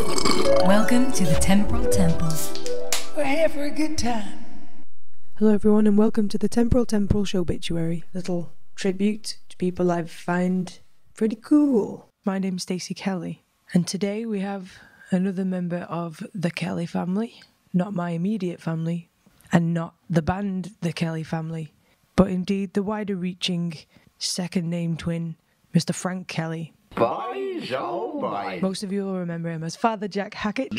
Welcome to the Temporal Temple. We're here for a good time. Hello, everyone, and welcome to the Temporal Temporal Showbituary. Little tribute to people I find pretty cool. My name's Stacey Kelly, and today we have another member of the Kelly family, not my immediate family, and not the band The Kelly Family, but indeed the wider reaching second name twin, Mr. Frank Kelly. Boys, oh, oh boy. Most of you will remember him as Father Jack Hackett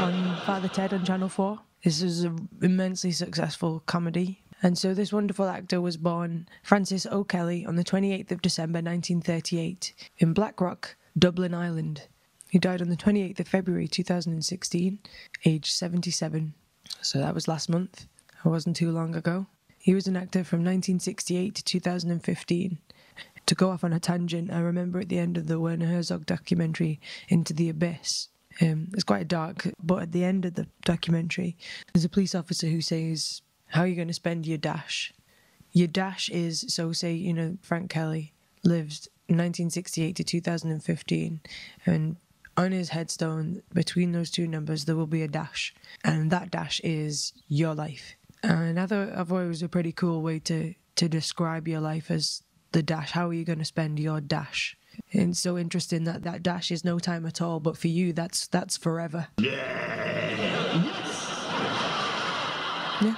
on Father Ted on Channel 4. This is an immensely successful comedy. And so this wonderful actor was born Francis O'Kelly on the 28th of December 1938 in Blackrock, Dublin, Ireland. He died on the 28th of February 2016, aged 77. So that was last month. It wasn't too long ago. He was an actor from 1968 to 2015. To go off on a tangent, I remember at the end of the Werner Herzog documentary, Into the Abyss, um, it's quite dark, but at the end of the documentary, there's a police officer who says, How are you going to spend your dash? Your dash is, so say, you know, Frank Kelly lived 1968 to 2015, and on his headstone, between those two numbers, there will be a dash, and that dash is your life. And I thought, I thought it was a pretty cool way to, to describe your life as the dash. How are you going to spend your dash? And it's so interesting that that dash is no time at all, but for you, that's that's forever. Yeah. Yeah.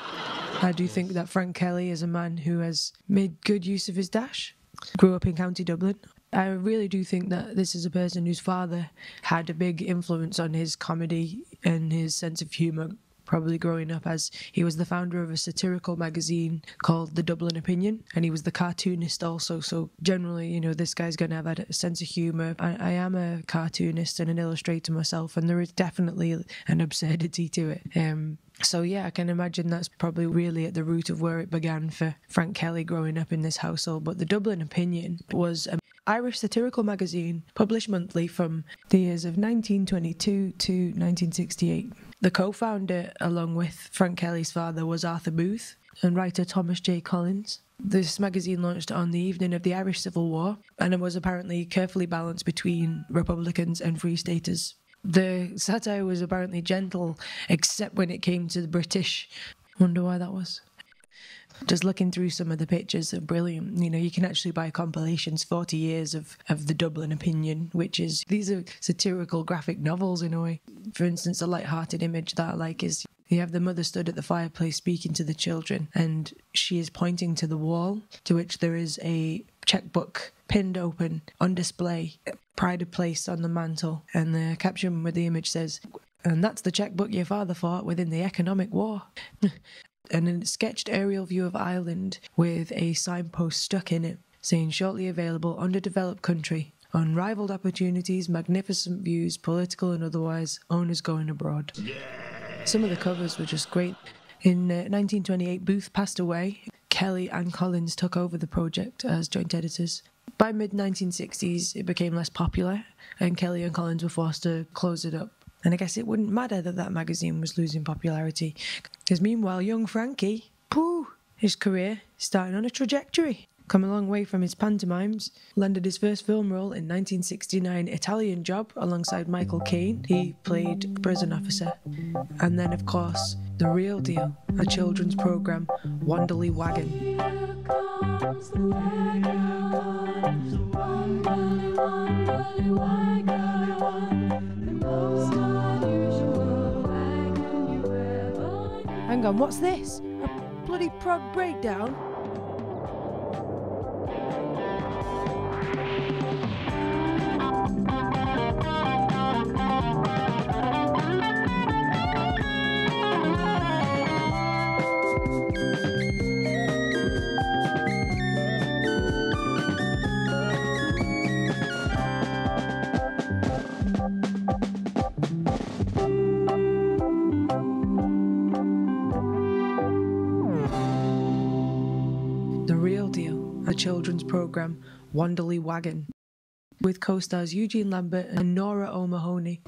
I do think that Frank Kelly is a man who has made good use of his dash. Grew up in County Dublin. I really do think that this is a person whose father had a big influence on his comedy and his sense of humour probably growing up as he was the founder of a satirical magazine called The Dublin Opinion and he was the cartoonist also so generally you know this guy's going to have a sense of humor I, I, am a cartoonist and an illustrator myself and there is definitely an absurdity to it um, so yeah, I can imagine that's probably really at the root of where it began for Frank Kelly growing up in this household. But the Dublin Opinion was an Irish satirical magazine published monthly from the years of 1922 to 1968. The co founder, along with Frank Kelly's father, was Arthur Booth and writer Thomas J. Collins. This magazine launched on the evening of the Irish Civil War and it was apparently carefully balanced between Republicans and Free Staters. The satire was apparently gentle, except when it came to the British. Wonder why that was just looking through some of the pictures are brilliant. You know, you can actually buy compilations, 40 years of, of the Dublin opinion, which is, these are satirical graphic novels in a way. For instance, a light-hearted image that I like is you have the mother stood at the fireplace speaking to the children, and she is pointing to the wall, to which there is a checkbook pinned open on display, pride of place on the mantle, and the caption with the image says, and that's the checkbook your father fought within the economic war. and a sketched aerial view of Ireland with a signpost stuck in it saying shortly available underdeveloped country. Unrivaled opportunities, magnificent views, political and otherwise, owners going abroad. Yeah. Some of the covers were just great. In uh, 1928, Booth passed away. Kelly and Collins took over the project as joint editors. By mid 1960s, it became less popular, and Kelly and Collins were forced to close it up. And I guess it wouldn't matter that that magazine was losing popularity, because meanwhile, young Frankie, pooh, his career starting on a trajectory. Come a long way from his pantomimes, landed his first film role in 1969 Italian Job alongside Michael Caine. He played a prison officer. And then, of course, The Real Deal, a children's program, Wanderly Wagon. Hang on, what's this? A bloody prog breakdown? Children's program Wanderly Wagon with co stars Eugene Lambert and Nora O'Mahony.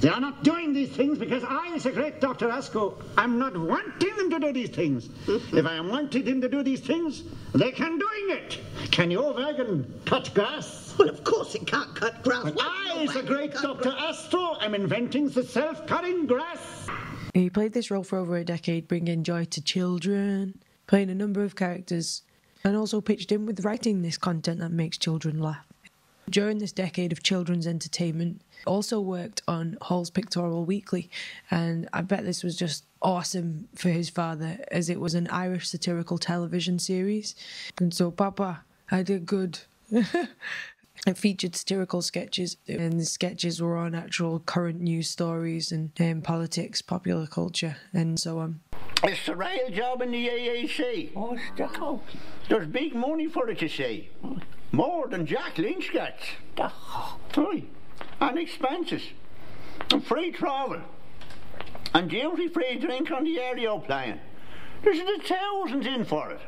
They are not doing these things because I, as a great Dr. Asco, am not wanting them to do these things. if I am wanting them to do these things, they can doing it. Can your wagon cut grass? Well, of course it can't cut grass. But Why I, no as a great Dr. grass? Astro, am inventing the self-cutting grass. He played this role for over a decade, bringing joy to children, playing a number of characters, and also pitched in with writing this content that makes children laugh. During this decade of children's entertainment, also worked on Hall's Pictorial Weekly, and I bet this was just awesome for his father, as it was an Irish satirical television series. And so, Papa, I did good. It featured satirical sketches, and the sketches were on actual current news stories and um, politics, popular culture, and so on. It's a rail job in the EEC. Oh, the hope? There's big money for it, you see. More than Jack Lynch gets. The. Right. And expenses. And free travel. And duty free drink on the aeroplane. There's the thousands in for it.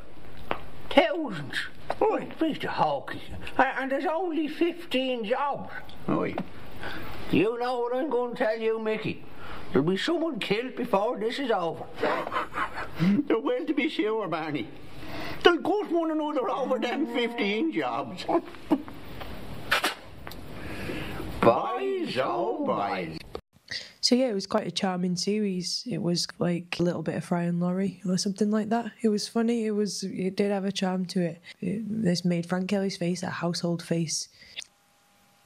Thousands. Right. Mr. Hawkins. And, and there's only 15 jobs. Right. You know what I'm going to tell you, Mickey. There'll be someone killed before this is over. There will to be sure, Barney. They'll gut one another over them 15 jobs. boys, oh boys. So yeah, it was quite a charming series. It was like a little bit of Fry and Laurie or something like that. It was funny. It was. It did have a charm to it. it this made Frank Kelly's face a household face.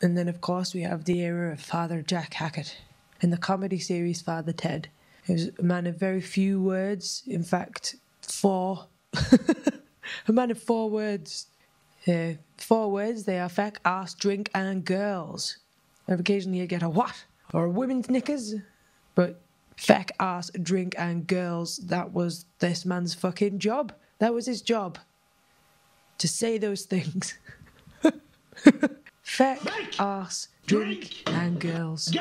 And then of course we have the era of Father Jack Hackett in the comedy series Father Ted. He was a man of very few words. In fact, four. a man of four words. Uh, four words. They are feck, ass, drink, and girls. And occasionally you get a what or a women's knickers, but feck, ass, drink, and girls. That was this man's fucking job. That was his job. To say those things. feck, ass, drink, and girls.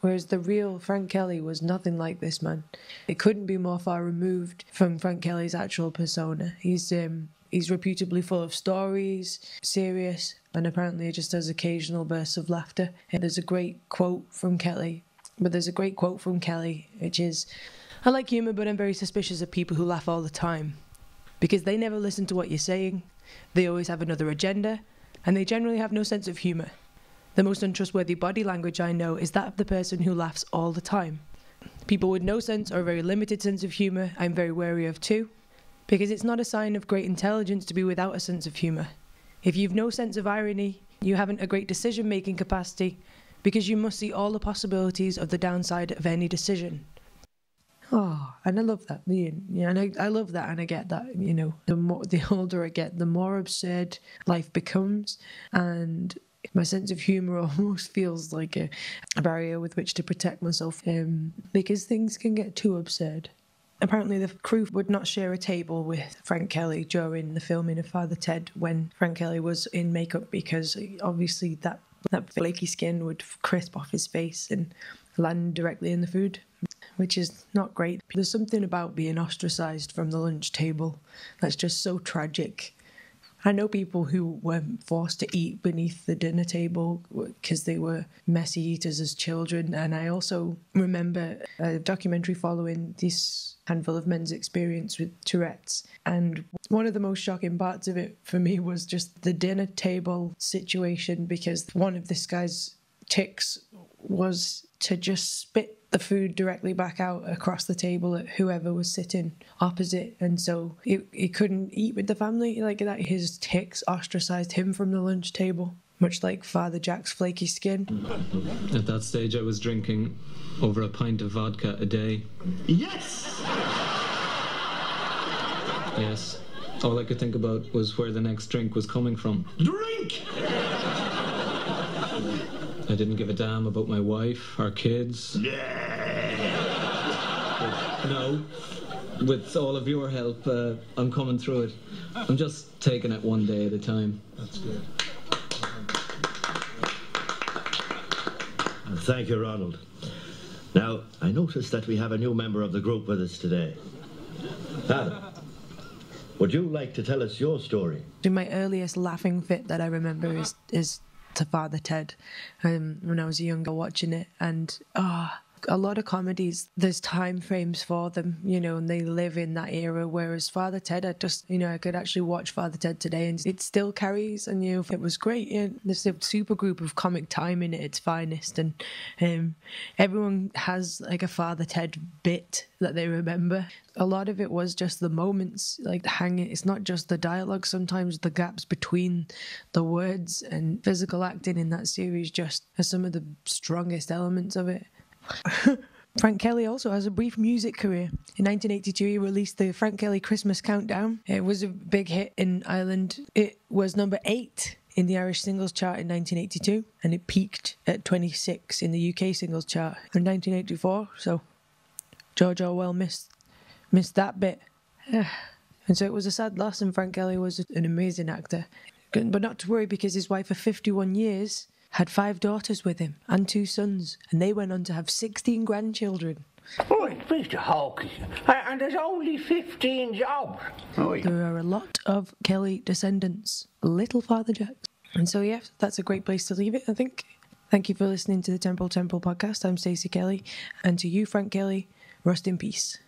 Whereas the real Frank Kelly was nothing like this man. It couldn't be more far removed from Frank Kelly's actual persona. He's um he's reputably full of stories, serious, and apparently just has occasional bursts of laughter. And there's a great quote from Kelly, but there's a great quote from Kelly, which is I like humour, but I'm very suspicious of people who laugh all the time. Because they never listen to what you're saying, they always have another agenda, and they generally have no sense of humour. The most untrustworthy body language I know is that of the person who laughs all the time. People with no sense or a very limited sense of humour, I'm very wary of too, because it's not a sign of great intelligence to be without a sense of humour. If you've no sense of irony, you haven't a great decision making capacity, because you must see all the possibilities of the downside of any decision. Oh, and I love that. Yeah, and I, I love that, and I get that. You know, the more the older I get, the more absurd life becomes, and my sense of humor almost feels like a, a barrier with which to protect myself, um, because things can get too absurd. Apparently, the crew would not share a table with Frank Kelly during the filming of Father Ted when Frank Kelly was in makeup because obviously that that flaky skin would crisp off his face and land directly in the food, which is not great. There's something about being ostracized from the lunch table that's just so tragic. I know people who were forced to eat beneath the dinner table because they were messy eaters as children. And I also remember a documentary following this handful of men's experience with Tourette's. And one of the most shocking parts of it for me was just the dinner table situation because one of this guy's tics was to just spit the food directly back out across the table at whoever was sitting opposite and so he, he couldn't eat with the family like that his tics ostracized him from the lunch table much like father jack's flaky skin At that stage, I was drinking over a pint of vodka a day. Yes! Yes. All I could think about was where the next drink was coming from. Drink! I didn't give a damn about my wife, our kids. Yeah. no. With all of your help, uh, I'm coming through it. I'm just taking it one day at a time. That's good. Thank you, Ronald. Now, I notice that we have a new member of the group with us today. Adam, would you like to tell us your story? my earliest laughing fit that i remember is is to Father Ted um, when I was younger watching it, and ah. A lot of comedies, there's time frames for them, you know, and they live in that era. Whereas Father Ted, I just, you know, I could actually watch Father Ted today and it still carries. And, you know, it was great. Yeah, there's a super group of comic timing at its finest. And um, everyone has like a Father Ted bit that they remember. A lot of it was just the moments, like hanging. It's not just the dialogue. Sometimes the gaps between the words and physical acting in that series just are some of the strongest elements of it. Frank Kelly also has a brief music career. In 1982, he released the Frank Kelly Christmas Countdown. It was a big hit in Ireland. It was number eight in the Irish singles chart in 1982, and it peaked at 26 in the UK singles chart in 1984. So George Orwell missed missed that bit. And so it was a sad loss, and Frank Kelly was an amazing actor. But not to worry because his wife of 51 years had five daughters with him and two sons, and they went on to have 16 grandchildren. Oh, Mr. Hawkins, and there's only 15 jobs. Oh, yeah. There are a lot of Kelly descendants, little Father Jack. And so, yeah, that's a great place to leave it, I think. Thank you for listening to the Temple Temple podcast. I'm Stacey Kelly, and to you, Frank Kelly, rest in peace.